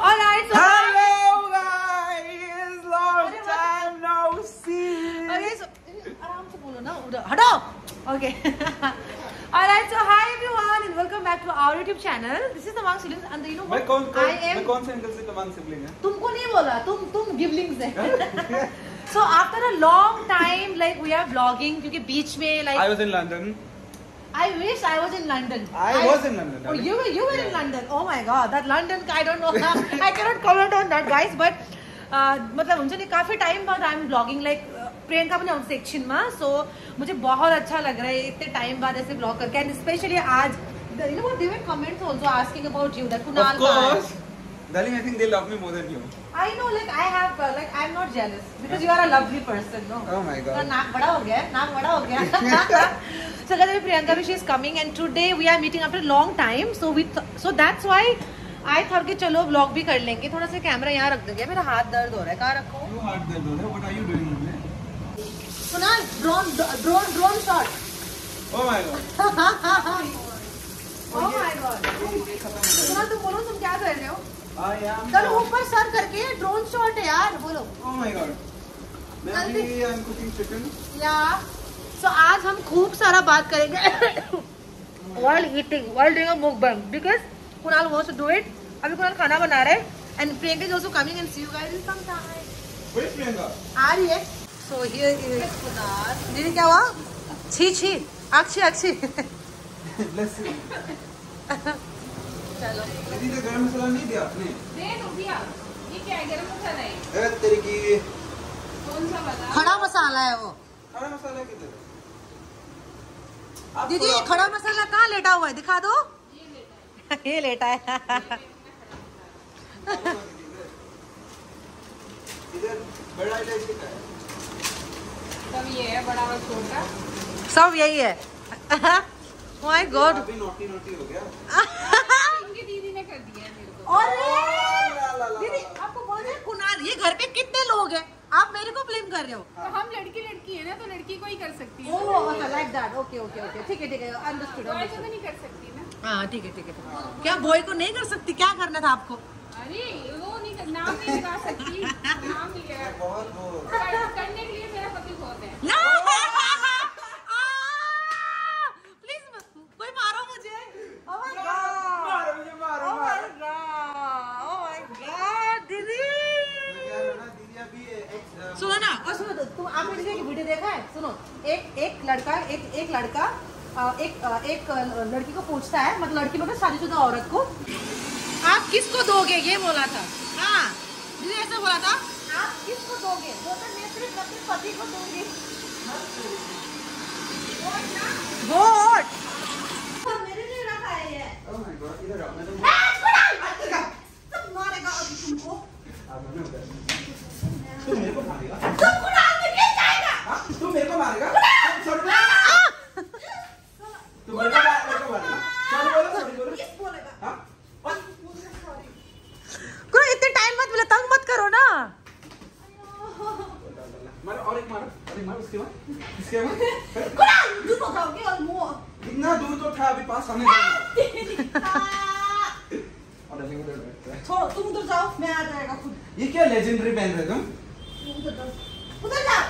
Alright, so Hello guys, long time no see. Okay, so आराम से बोलो ना उधर हटो Okay. Alright, so hi everyone and welcome back to our YouTube channel. This is the Mang Siblings and you know मैं what? कौन I कौन am मैं कौन से एंगल से तमाम सिबलिंग है तुमको नहीं बोला तुम तुम गिवलिंग्स है so after a long time like we are vlogging क्योंकि बीच में I like was in London. I wish I was in London I was in London, oh darling. you were you were in London oh my god that London I don't know I cannot comment on that guys but uh, मतलब हुन्छ नि काफी time बाद I am blogging like Priyanka पनि आउँछ एकछिनमा सो मुझे बहुत अच्छा लग रहा है इतने टाइम बाद ऐसे ब्लॉग करके एंड स्पेशली आज you know what they were comments also asking about you that Of Kunal कहाँ है? course. Darling, I think they love me more than you. I know, like I have, uh, like I'm not jealous because you are a lovely person, no? Oh my God. तो नाक बड़ा हो गया है, नाक बड़ा हो गया. so guys, Priyanka she is coming and today we are meeting after a long time. So we, th- so that's why I thought कि चलो vlog भी कर लेंगे. थोड़ा सा कैमरा यहाँ रख देंगे. मेरा हाथ दर्द हो रहा है. कहाँ रखो? You heart there, brother. What are you doing over सुना drone, drone, drone shot. Oh my god. oh my god. सुना तुम बोलो तुम क्या कर रहे हो? चलो ऊपर सर करके ड्रोन शॉट है यार बोलो। या। सो आज हम खूब सारा बात करेंगे। World eating world because Kunal want do it अभी कुणाल खाना बना रहे and Priyanka is also coming and see you guide in some आ रही है। क्या हुआ? छी छी। अक्षी अक्षी चलो। दीदी का गरम मसाला नहीं दिया आपने? दे दो भैया। ये क्या है गरम मसाला है? अरे तेरे की कौन सा बता खड़ा मसाला है वो। खड़ा मसाला किधर है? दीदी ये खड़ा मसाला कहाँ लेटा हुआ है? दिखा दो। ये लेटा है। इधर बड़ा इलायची का है। तब ये है बड़ा और छोटा। सब यही है। माय गॉड अभी नोटी नोटी हो गया। दीदी ने कर दिया है मेरे को। अरे! दीदी आपको बोल रहे हैं कुणाल ये घर पे कितने लोग हैं? आप मेरे को ब्लेम कर रहे हो। तो हम लड़की लड़की है ना तो लड़की को ही कर सकती है। ओह like that okay okay okay ठीक है ठीक है अंडरस्टूड बॉय को तो नहीं कर सकती ना। हाँ ठीक है ठीक है क्या बॉय को नहीं कर सकती? क्या करना था आपको? अरे वो नहीं कर नाम नहीं लगा सकती। नाम लिया। है। बहुत वो कर- करने के लिए मेरा पति बहुत है प्लीज़ कोई मारो मुझे Oh my God. मारो मुझे मारो Oh my मारो God. Oh my God, दीदी मैं कह रहा हूँ ना दीदी अभी ex- अ, सुनो ना और सुनो तो तुम आपने किसी की वीडियो देखा है सुनो एक एक लड़का एक एक लड़का एक एक लड़की को पूछता है मतलब लड़की मतलब शादीशुदा औरत को। आप किसको दोगे? ये बोला था। हाँ दीदी ऐसे बोला था। आप किसको दोगे? बोलता मैं सिर्फ़ अपने पति को दूँगी। वोट। मेरे लिए रखा है ये। Oh my God, इधर आओ, मैं तो मारेगा अभी तुमको। एक मारो उसके बाद इसके बाद कुणाल दूर जाओगे और मुंह इतना दूर तो था अभी पास आने है। छोड़ो तुम उधर जाओ मैं आ जाएगा खुद ये क्या लेजेंडरी पहन रहे तुम उधर जाओ उधर जाओ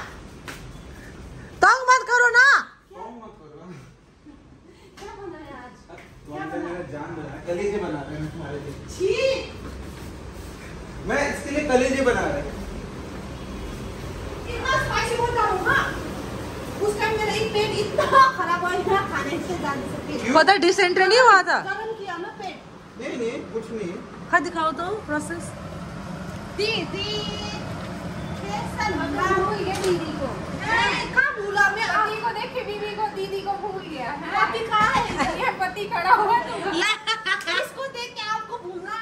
इतना खराब हुआ ना खाने से जाने से पेट पता डिसेंट्री नहीं हुआ था? गरम किया ना पेट। नहीं नहीं कुछ नहीं। खा दिखाओ तो प्रोसेस दीदी कैसा भगा भूल गया दीदी को। कहाँ भूला मैं? पति को देख के बीवी को दीदी को भूल गया। है। पति कहाँ है? ये पति खड़ा हुआ तो। इसको देख के आपको भूलना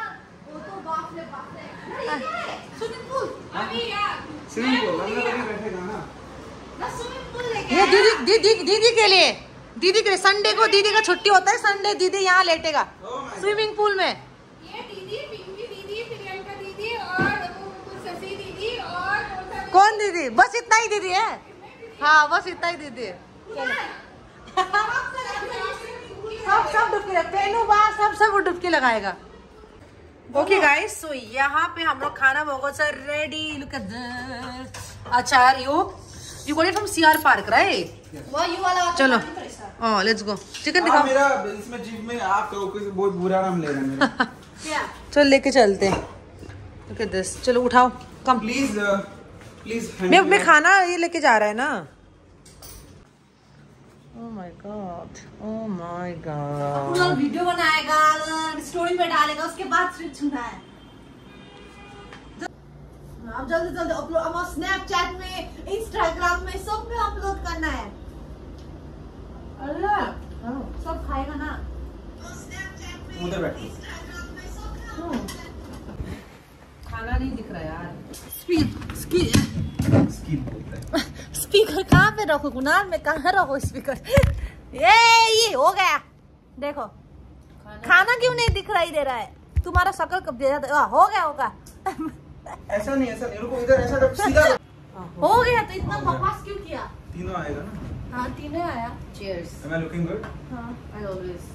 वो तो बाप रे बाप रे। स्विमिंग पूल अभी यार स्विमिंग पूल अंदर अभी बैठेगा ना ना स्विमिंग पूल लेके ये दीदी दीदी दीदी के लिए। दीदी के लिए संडे को दीदी का छुट्टी होता है संडे दीदी यहाँ लेटेगा. स्विमिंग पूल में। ये कौन दीदी? बस इतना ही दीदी है? हाँ बस इतना ही दीदी है। सब सब डुबकी पेनू बा सब सब डुबकी लगाएगा। ओके गाइस सो यहाँ पे हम लोग खाना बहुत सा ready look this achar you got it from CR park right वो यू वाला चलो। ओह लेट्स गो चिकन हाँ, दिखाओ। मेरा इसमें जीव में आप तो कुछ बहुत बुरा नाम ले रहे हैं मेरा। क्या? चल लेके चलते हैं। एट दिस चलो उठाओ। कम प्लीज़ प्लीज़ मैं मैं खाना ये लेके जा रहा है ना। Oh oh my god oh my god पूरा वीडियो बनाएगा स्टोरी पे डालेगा उसके बाद फिर है अब जल्दी जल्दी अपलोड अब स्नैपचैट में इंस्टाग्राम में सब में अपलोड करना है। अल्लाह। सब खाएगा ना। उधर बैठो। खाना नहीं दिख रहा यार। स्किप बोलता है। स्पीकर कहाँ पे रखो कुनाल मैं कहाँ रखो स्पीकर ये ये हो गया। देखो खाना क्यों नहीं दिखाई दे रहा है तुम्हारा शक्ल कब दे रहा हो गया होगा। ऐसा नहीं ऐसा नहीं। रुको इधर ऐसा सीधा हो गया तो इतना बकवास क्यों किया? तीनों आएगा ना? हाँ तीनों आया। Cheers am I looking good हाँ आई ऑलवेज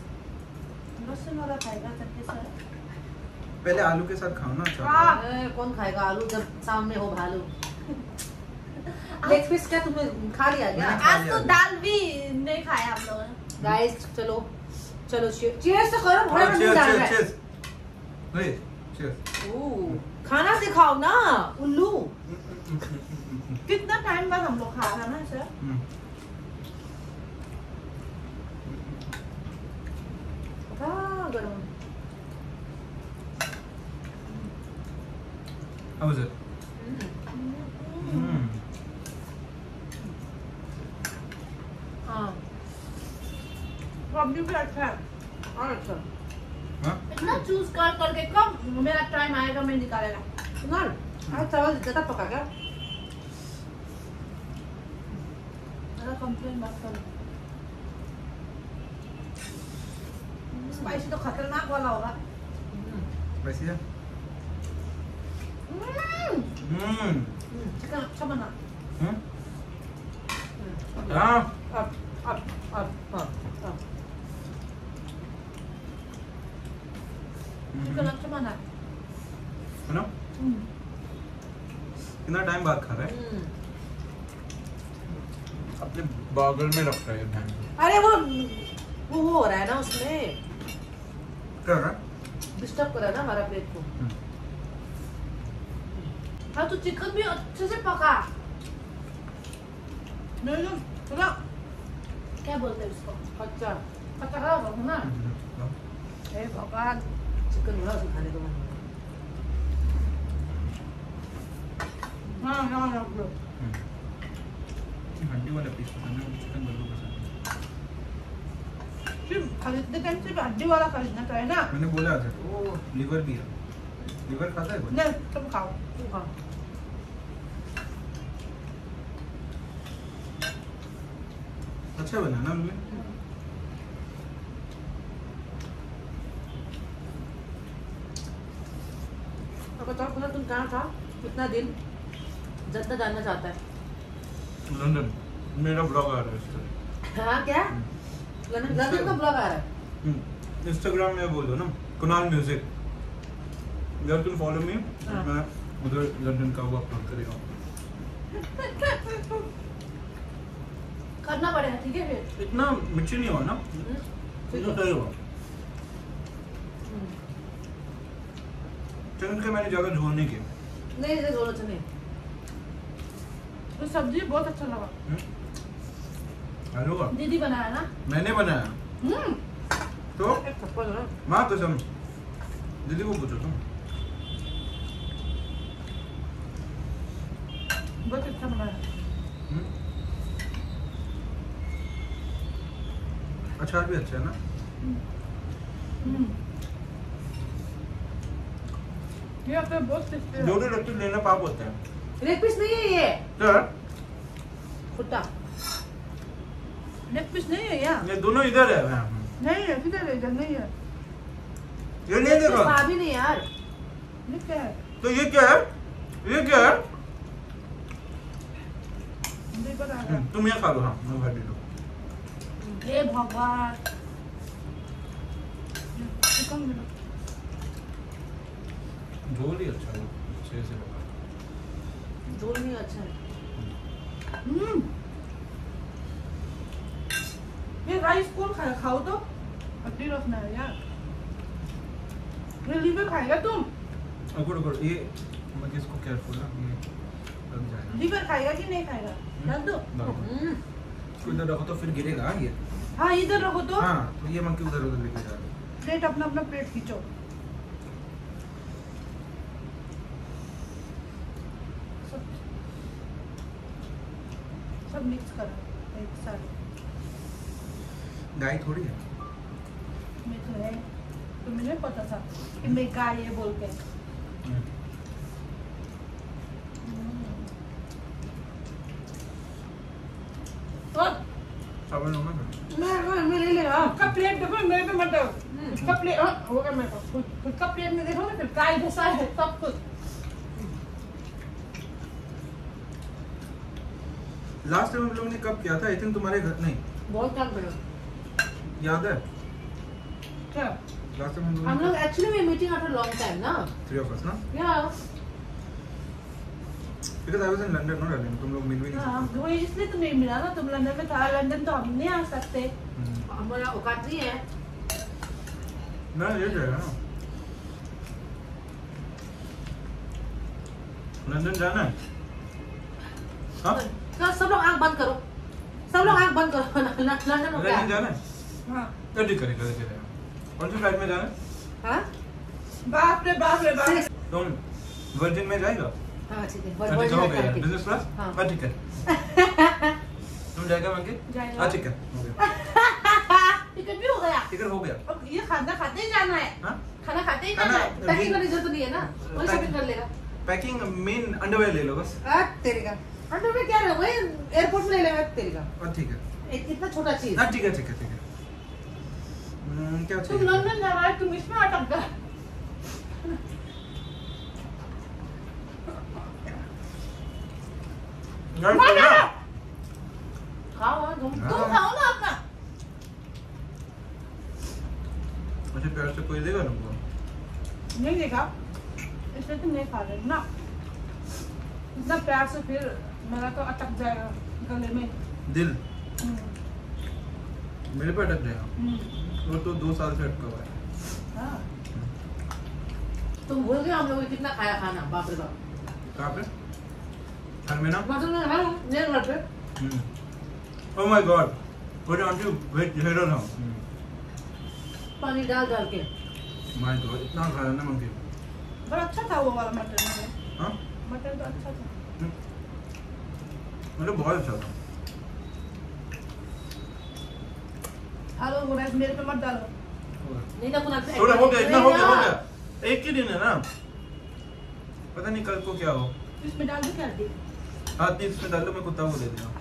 लहसुन वाला खाएगा चटनी से पहले आलू के साथ खाओ ना अच्छा। कौन खाएगा आलू जब सामने हो भालू? लेग पीस क्या तुमने खा लिया क्या? आज तो दाल भी नहीं खाया आप लोगों ने। गाइस चलो। चलो चीयर्स तो करो बड़े हाँ, रहा है। cheers. ओह, खाना दिखाओ ना उल्लू कितना टाइम बाद हम लोग खा रहा ना सर Hmm. हाँ, गरम How was it? Mm. हाँ प्रॉब्लम भी अच्छा है और अच्छा हाँ? इतना चूज़ कर करके कब मेरा टाइम आएगा मैं निकालेगा सुनाल आज चावल ज़्यादा पका क्या मेरा कंप्लेन मत करो स्पाइसी तो खतरनाक वाला होगा Spicy है? हम्म, Mm. चिकन अच्छा बना Hmm? हाँ. अब अब अब हाँ अब चिकन Mhm. अच्छा बना है ना? हम्म, कितना टाइम बाद खा रहा है? हम्म। अपने बागल में रख रहा है अरे वो वो हो रहा है ना उसमें। क्या रहा है? डिस्टर्ब कर रहा है ना हमारा पेट को। हम्म. हाँ तो चिकन भी अच्छे से पका। नहीं नहीं थोड़ा क्या बोलते हैं उसको? अच्छा कच्चा। खा रहा ना। हम्म. हे। भगवान चिकन बड़ा उसे खाने दो। हाँ हाँ हाँ लो हम्म. हड्डी वाला पीस पसंद है चिकन बर्गर पसंद है सिर्फ़ खरीदते टाइम सिर्फ़ हड्डी वाला खरीदना चाहिए ना। मैंने बोला था ओ। लिवर भी है। लिवर खाता है नहीं तुम खाओ तू खा अच्छा बना ना मम्मी अब बताओ पुनः तुम कहाँ था? कितना दिन? जद्दा जानना चाहता है। लंदन। मेरा ब्लॉग आ रहा है इस हाँ क्या? लंदन लंदन का ब्लॉग आ रहा है? इंस्टाग्राम में बोल दो ना। कुणाल म्यूज़िक अगर तुम फॉलो मी हाँ। मैं उधर लंदन का वो अपलोड करेगा करना पड़ेगा ठीक है फिर? इतना मिर्ची नहीं हुआ ना? हम्म, इतना सही हुआ। हम्म। चिकन के मैंने झोल नहीं किया नहीं नहीं ज़रूरत नहीं तो सब्ज़ी बहुत अच्छा लगा। हम्म? आलू का? दीदी बनाया ना? मैंने बनाया। हम्म। तो? एक थप्पड़ ना माँ कसम दीदी को पूछो तुम। बहुत अच्छा बनाया। हम्म? अचार भी अच्छा है ना? हम्म। ये तो बहुत है। भी रखते लेना पाप होता है। लेग पीस नहीं है ये। तो फुट्टा लेग पीस नहीं है यहाँ ये दोनों इधर है। नहीं है किधर है इधर नहीं है। ये नहीं देखा। स्वाद नहीं यार। ये क्या है? तो ये क्या है? ये क्या है? नहीं पता तुम ये खा लो हाँ मैं भाई लो हे। भगवान। झोल ही? अच्छा अच्छे से बना झोल नहीं अच्छा है। हम्म। ये राइस कौन खाए खाओ तो। हड्डी रखना है यार। ये लीवर खाएगा तुम? रुको रुको ये मैं किसको केयरफुल ना ये लग जाएगा। लीवर खाएगा कि नहीं खाएगा? डाल दो। दो। हम्म, इसको इधर रखो तो फिर गिरेगा ये। हाँ इधर रखो तो। हाँ तो ये मंकी उधर उधर लेके जा रहा है? प्लेट अपना अपना प्लेट खींचो सब सब मिक्स करो एक साथ। गाय थोड़ी है? मैं तो है तुम्हें नहीं पता था कि मैं गाय है बोल के। चावल ना मैं मैं ले प्लेट देखो मेरे पे मत दो हम्म। उसका प्लेट हाँ, हो गया मेरे को खुद खुद का प्लेट में देखो ना फिर गाय जैसा है सब कुछ। लास्ट टाइम हम लोगों ने कब किया था? आई थिंक तुम्हारे घर नहीं। बहुत टाइम पड़ा याद है? क्या? लास्ट टाइम हम लोग हम लोग actually we meeting after long time ना। थ्री ऑफ़ अस ना? या because I was in London no darling तुम लोग मिल भी नहीं हाँ सकते। वही इसलिए तो नहीं मिला ना तुम लंदन में था लंदन तो हम नहीं आ सकते। हम्म। हमारा औकात नहीं है। ना ये जाएगा ना। लंदन जाना है? हाँ? तो सब लोग आँख बंद करो। सब लोग आँख बंद करो। लंदन हो गया जाना है? हाँ। तो ठीक करेगा चलेगा कौन सी फ़्लाइट में जाना है? हाँ? बाप रे बाप रे बाप तुम वर्जिन में जाएगा? हाँ ठीक है। हाँ, ठीक है, बिज़नेस क्लास हाँ। हाँ ठीक है। तुम जाएगा मंगे जाएगा। हाँ ठीक है टिकट भी हो गया? टिकट हो गया। अब ये खाना खाते ही जाना है। हाँ? खाना खाते ही जाना है। पैकिंग करने की ज़रूरत नहीं है ना। वही शॉपिंग कर लेगा। पैकिंग मेन अंडरवेयर ले लो बस। तेरे का। अंडर में क्या है एयरपोर्ट में ले लेगा तेरे का। ठीक है। इतना छोटा चीज़। हाँ ठीक है ठीक है ठीक है। हम्म, क्या तुम लंदन जा रहा है तुम इसमें अटक गए। तो खाओ हाँ, तुम हाँ। तुम खाओ ना अपना। मुझे प्यार से कोई देगा तुमको? नहीं देखा। इसलिए तुम नहीं खा रहे ना। इतना प्यार से फिर मेरा तो अटक जाएगा गले में। दिल? हम्म, मेरे पे अटक जाएगा? हम्म, वो तो दो साल से अटका हुआ है। हाँ। तुम भूल गए हम लोग ने कितना खाया खाना? बाप रे बाप। कहाँ पे? घर में ना? मतलब मैं हाँ मेरे घर पे। ओह my god what are you wait here now पानी डाल डाल के। माय गॉड इतना खाया ना मंकी। बड़ा अच्छा था वो वाला मटन। हाँ? मटन तो अच्छा था। मतलब बहुत अच्छा था डालो वो मेरे पे मत डालो। नहीं ना कुछ थोड़ा हो गया इतना हो गया हो गया। एक ही दिन है ना? पता नहीं कल को क्या हो। इसमें डाल दो क्या दी हाथ नहीं इसमें डाल लो मैं कुत्ता को दे देना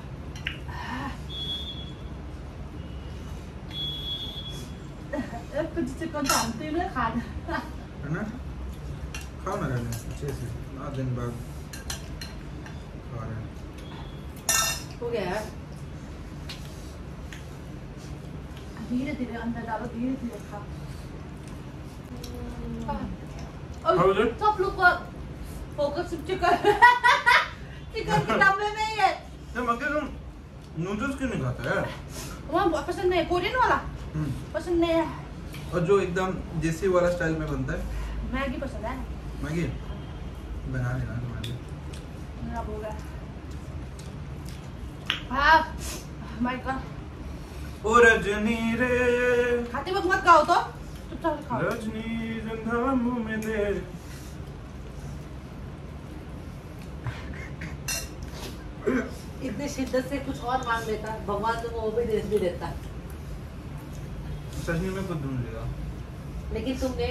कुछ चिकन जानते हुए खाना। है ना? खाओ ना रहने अच्छे से आठ दिन बाद खा रहे हैं हो गया यार धीरे धीरे अंदर डालो धीरे धीरे खा was it? सब लोग का फोकस चिकन चिकन के डब्बे में ही है। तो मगर तुम नूडल्स क्यों नहीं खाता है? वहाँ पसंद नहीं कोरियन वाला। हम्म। पसंद नहीं है। और जो एकदम देसी वाला स्टाइल में बनता है? मैगी पसंद है। मैगी? बना लेना तुम्हारे मेरा हो गया। हाँ ओ रजनी रे खाते वक्त मत खाओ तो। चुपचाप खाओ। रजनी मुँह में दे इतनी शिद्दत से कुछ और मांग लेता भगवान तुमको वो भी भी देता सजनी में खुद ढूंढ लेगा। लेकिन तुमने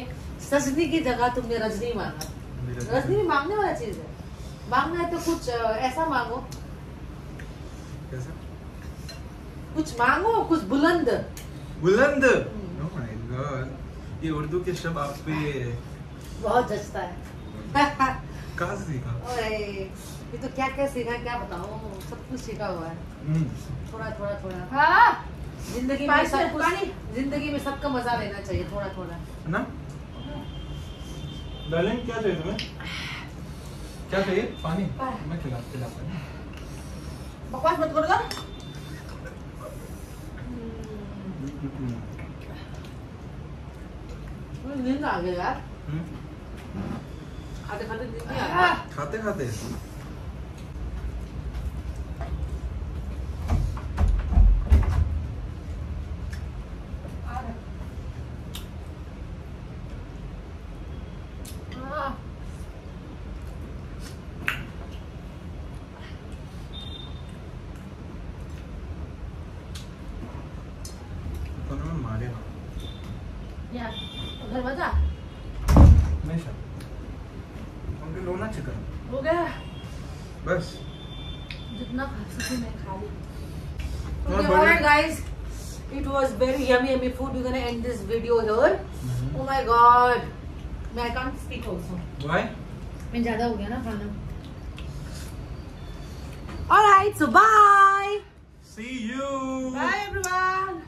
सजनी की जगह तुमने रजनी मांगा। रजनी भी मांगने वाला चीज़ है। मांगना है तो कुछ ऐसा मांगो। कैसा? कुछ मांगो कुछ बुलंद। बुलंद। ओह माय गॉड ये उर्दू के शब्द आप पे बहुत जचता है। कहाँ से सीखा? ये तो क्या क्या सीखा क्या बताऊँ? सब कुछ सीखा हुआ है। हम्म। थोड़ा थोड़ा थोड़ा। हाँ! ज़िंदगी में सब कुछ ज़िंदगी में सबका मज़ा लेना चाहिए थोड़ा थोड़ा। है। ना डार्लिंग क्या चाहिए तुम्हें? क्या चाहिए? पानी। मैं खिला खिलाता हूँ बकवास मत करो मुझे नींद आ गई यार हम्म, खाते खाते नींद नहीं आ रही खाते खाते हाँ। तो मैं मारे या घर बजा हमेशा उनके लोना चिकन हो गया बस जितना खा सके मैं खा ली और Okay, बड़े- alright guys. It was very yummy yummy food. We're gonna end this video here. Oh my god. मैं I can't speak also. Why? मैं ज़्यादा हो गया ना खाना. So bye. See you. Bye everyone.